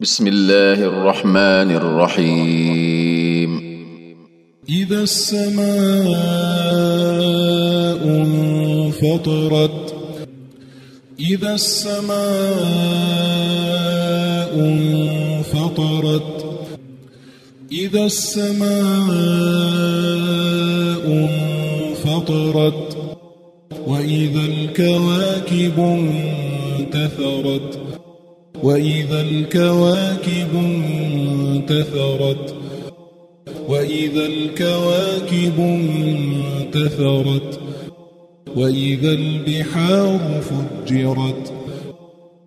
بسم الله الرحمن الرحيم. إذا السماء انفطرت إذا السماء انفطرت إذا السماء انفطرت وإذا الكواكب انتثرت. وإذا الكواكب انتثرت وإذا الكواكب انتثرت وإذا البحار فجرت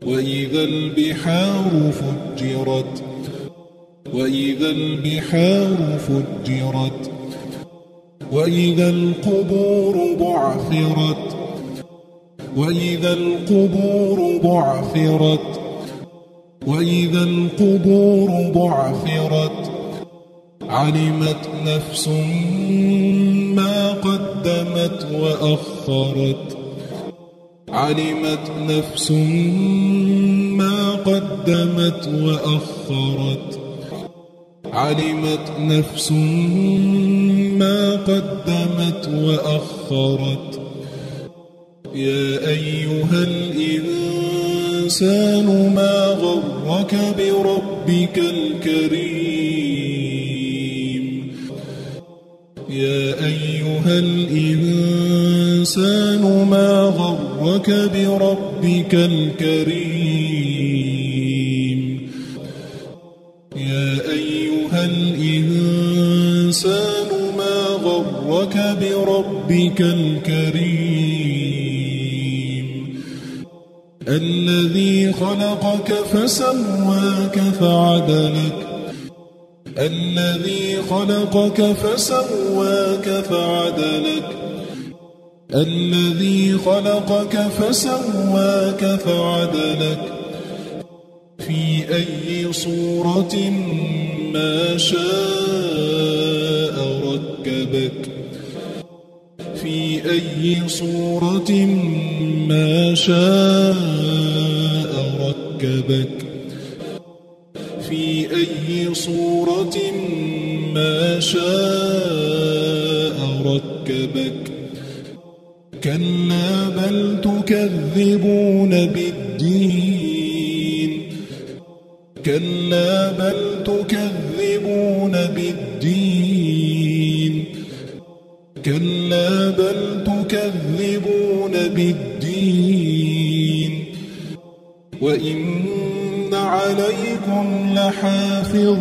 وإذا البحار فجرت وإذا البحار فجرت وإذا القبور بعثرت وإذا القبور بعثرت. وإذا القبور بعثرت علمت نفس ما قدمت وأخرت. علمت نفس ما قدمت وأخرت. علمت نفس ما قدمت وأخرت. يا أيها الإنسان ما غرك بربك الكريم. يا أيها الإنسان ما غرك بربك الكريم. يا أيها الإنسان ما غرك بربك الكريم. الذي خلقك فسواك فعدلك. الذي خلقك فسواك فعدلك. الذي خلقك فسواك فعدلك. في أي صورة ما شاء ركبك. في أي صورة ما شاء ركبك. في أي صورة ما شاء ركبك. كلا بل تكذبون بالدين. كلا بل تكذبون بالدين. كلا بل تكذبون بالدين. وإن عليكم لحافظين.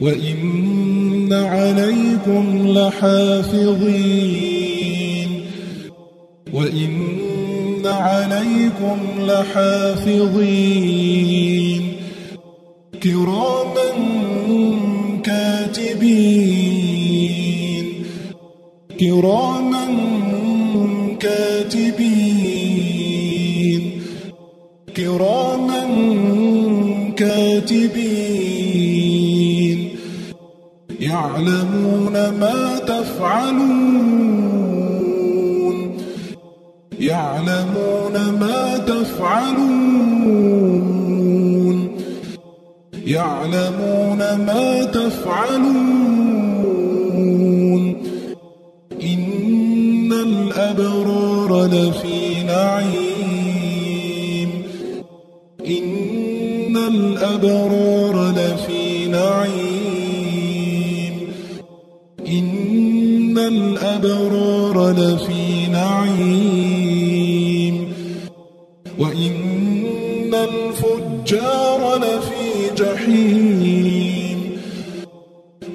وإن عليكم لحافظين. وإن عليكم لحافظين. كراما كاتبين. كراما كاتبين. كراما كاتبين يعلمون ما تفعلون يعلمون ما تفعلون يعلمون ما تفعلون إن الأبرار لفي نعيم الأبرار لفي نعيم. إن الأبرار لفي نعيم. وإن الفجار لفي جحيم.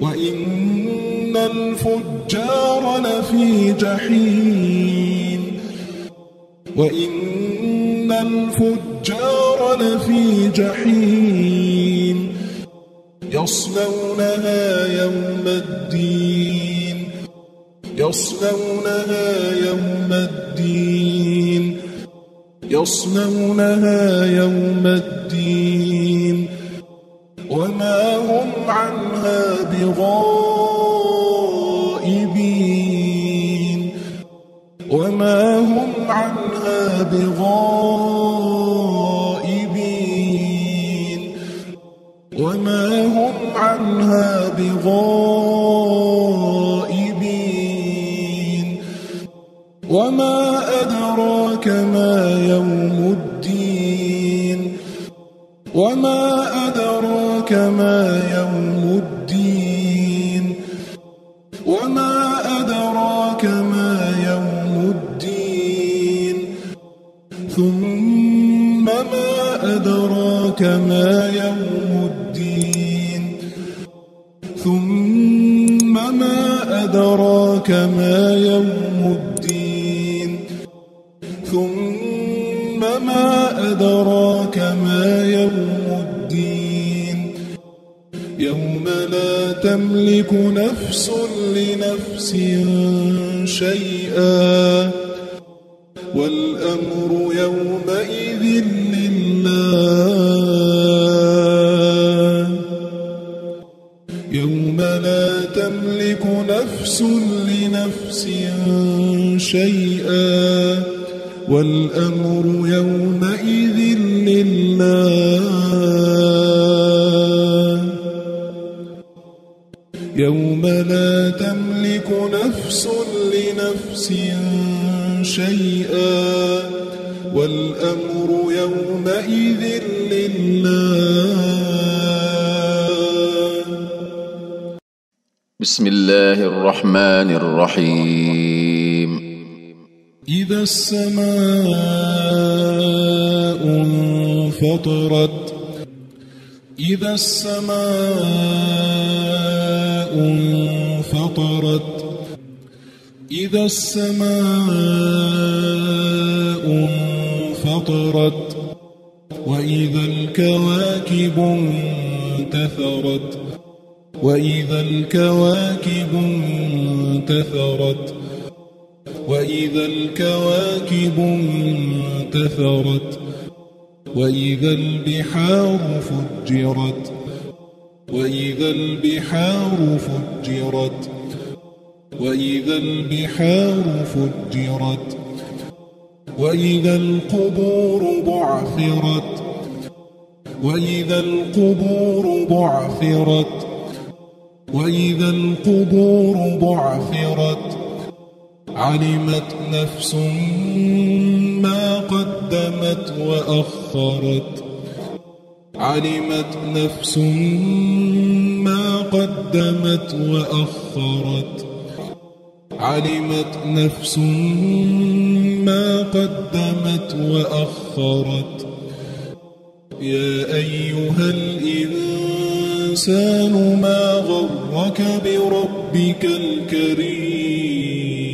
وإن الفجار لفي جحيم. وإن الفجار لفي جحيم. يصلونها يوم الدين. يصلونها يوم الدين. يصلونها يوم الدين. وما هم عنها بغائبين. وما هم عنها بغائبين. عنها ثم ما أدراك ما يوم الدين. ثم ما أدراك ما يوم الدين. يوم لا تملك نفس لنفس شيئا. والأمر يومئذ والأمر يومئذ لله. يوم لا تملك نفس لنفس شيئا. والأمر يومئذ لله. بسم الله الرحمن الرحيم. إذا السماء انفطرت إذا السماء انفطرت إذا السماء انفطرت وإذا الكواكب انتثرت وإذا الكواكب انتثرت. وإذا الكواكب انتثرت وإذا البحار فجرت وإذا البحار فجرت وإذا البحار فجرت وإذا القبور بعثرت وإذا القبور بعثرت وإذا القبور بعثرت. علمت نفس ما قدمت وأخرت. علمت نفس ما قدمت وأخرت. علمت نفس ما قدمت وأخرت. يا أيها الإنسان ما غرك بربك الكريم؟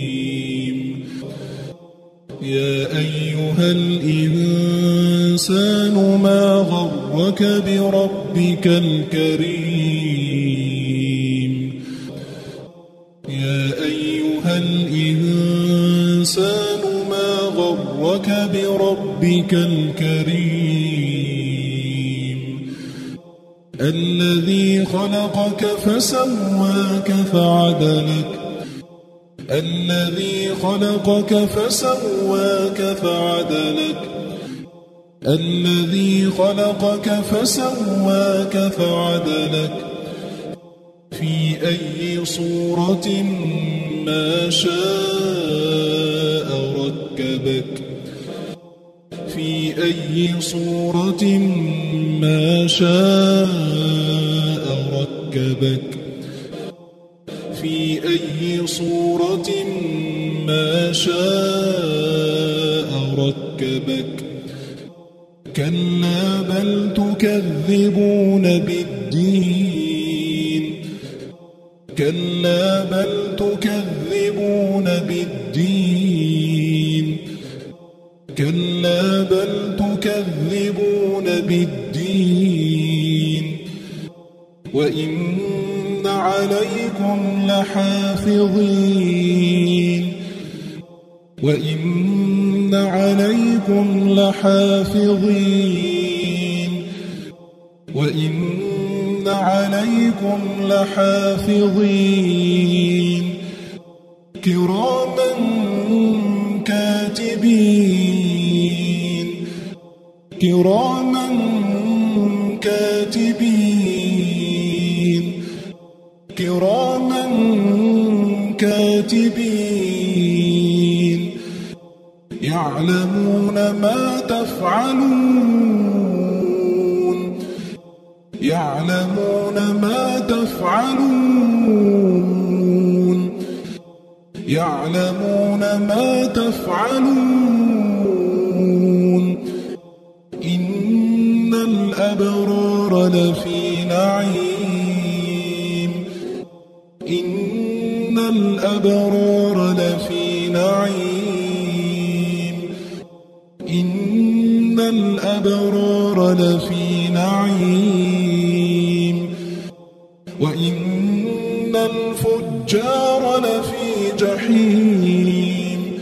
يا أيها الإنسان ما غرك بربك الكريم؟ يا أيها الإنسان ما غرك بربك الكريم؟ الذي خلقك فسواك فعدلك الذي خلقك فسواك فعدلك. الذي خلقك فسواك فعدلك. في أي صورة ما شاء ركبك. في أي صورة ما شاء ركبك. صورة ما شاء ركبك. كلا بل تكذبون بالدين. كلا بل تكذبون بالدين. كلا بل تكذبون بالدين. وإن عليكم لحافظين. وإن عليكم لحافظين. وإن عليكم لحافظين. كراما كاتبين. كراما كاتبين. كراما كاتبين يعلمون ما تفعلون يعلمون ما تفعلون يعلمون ما تفعلون إن الأبرار لفي نعيم إن الأبرار لفي نعيم إن الأبرار لفي نعيم وإن الفجار لفي جحيم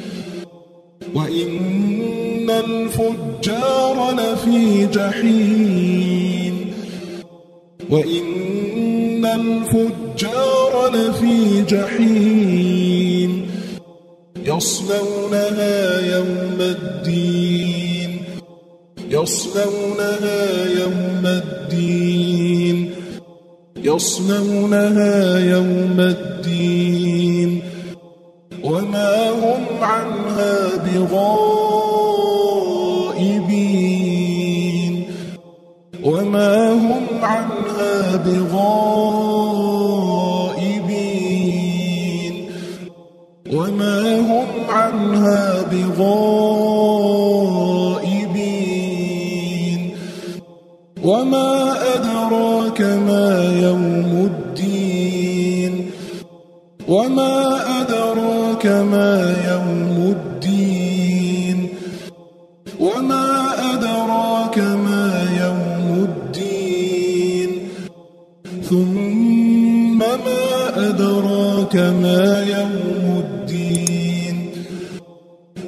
وإن الفجار لفي جحيم وإن الفجار لفي جحيم. يصلونها يوم الدين. يصلونها يوم الدين. يصلونها يوم الدين. وما هم عنها بغائبين. وما هم عنها بغائبين. وما هم عنها بغائبين. وما أدراك ما يوم الدين. وما أدراك ما يوم الدين. وما أدراك ما يوم الدين. ثم ما أدراك ما يوم الدين.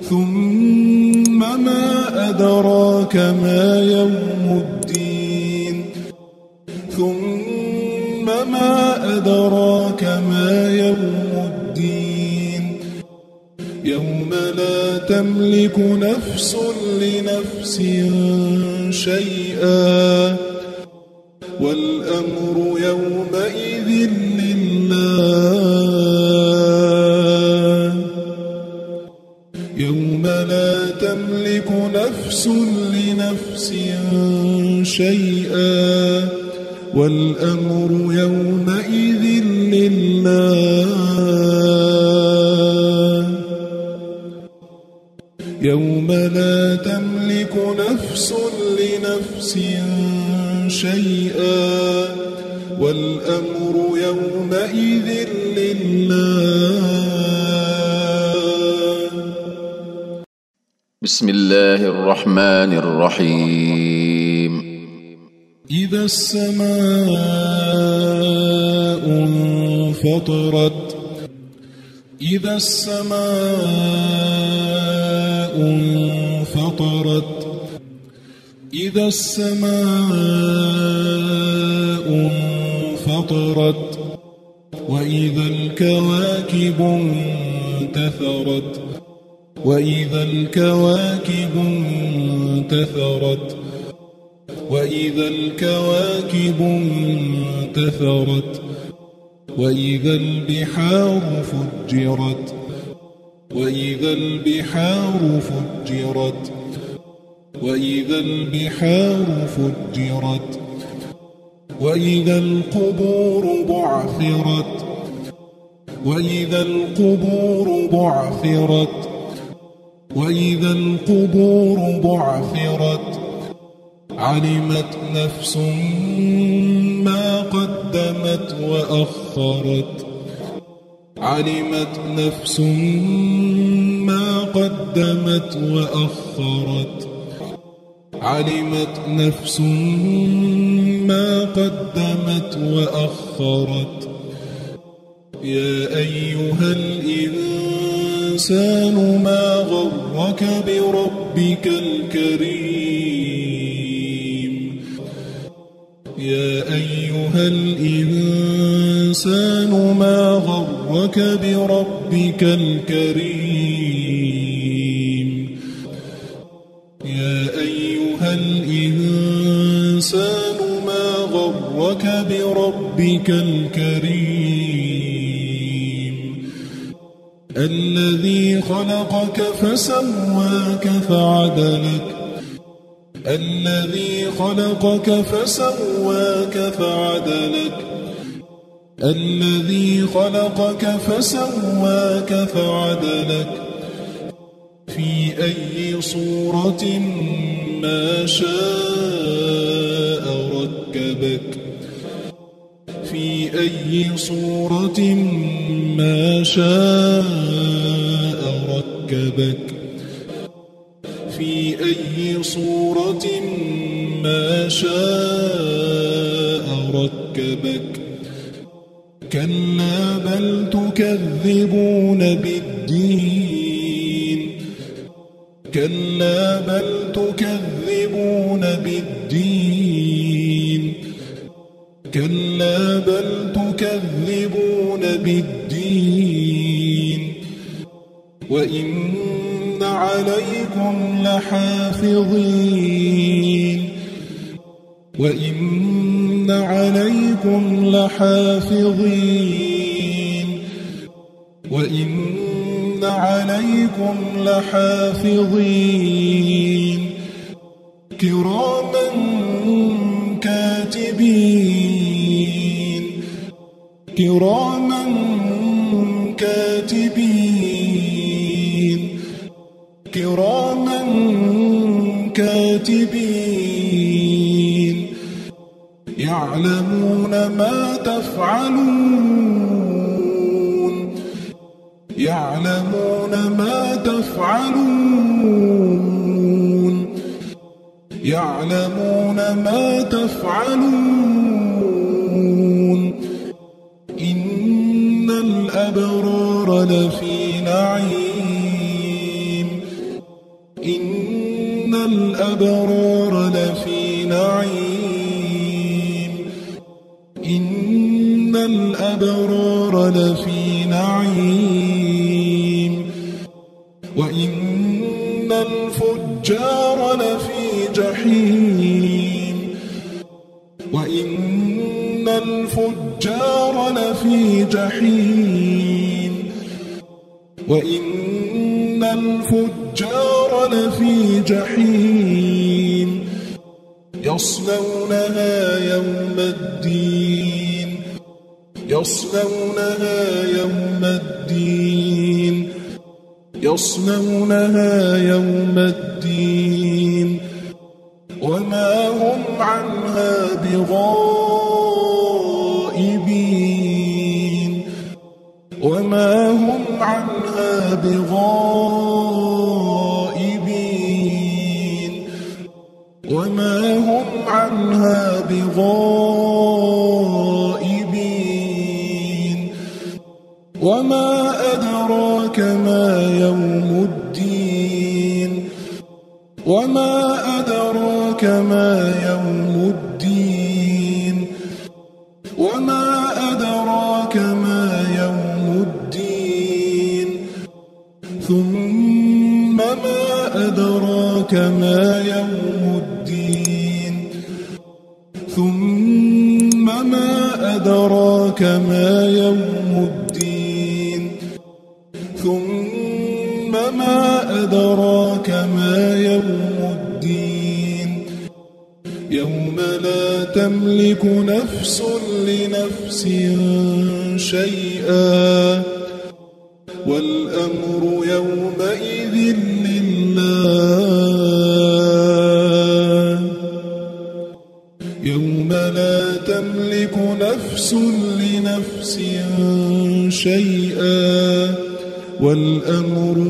ثم ما أدراك ما يوم الدين. ثم ما أدراك ما يوم الدين. يوم لا تملك نفس لنفس شيئا. والأمر يومئذ والأمر يومئذ لله. يوم لا تملك نفس لنفس شيئا. والأمر يومئذ لله. بسم الله الرحمن الرحيم. إذا السماء انفطرت إذا السماء انفطرت إذا السماء انفطرت وإذا الكواكب انتثرت وإذا الكواكب انتثرت. وإذا الكواكب انتثرت وإذا البحار فجرت وإذا البحار فجرت وإذا البحار فجرت وإذا القبور بعثرت وإذا القبور بعثرت وإذا القبور بعثرت. علمت نفس ما قدمت وأخرت. علمت نفس ما قدمت وأخرت. علمت نفس ما قدمت وأخرت. يا أيها الإنسان ما غرك بربك الكريم؟ أيها الإنسان ما غرك بربك الكريم؟ يا أيها الإنسان غرك بربك الكريم؟ الذي خلقك فسواك فعدلك الذي خلقك فسواك فعدلك. الذي خلقك فسواك فعدلك. في أي صورة ما شاء ركبك. في أي صورة ما شاء ركبك. كلا بل تكذبون بالدين كلا بل تكذبون بالدين كلا بل تكذبون بالدين وإن عليكم لحافظين وإن عليكم لحافظين وإن عليكم لحافظين كراما كاتبين كراما كاتبين كراما كاتبين يعلمون ما تفعلون. يعلمون ما تفعلون. يعلمون ما تفعلون. إن الأبرار لفي نعيم. إن الأبرار الأبرار لفي نعيم. وإن الفجار لفي جحيم. وإن الفجار لفي جحيم. وإن الفجار لفي جحيم. يصلونها يوم الدين. يصلونها يوم الدين. يصلونها يوم الدين. وما هم عنها بغائبين. وما هم عنها بغائبين. أدراك ما يوم الدين. ثم ما أدراك ما والأمر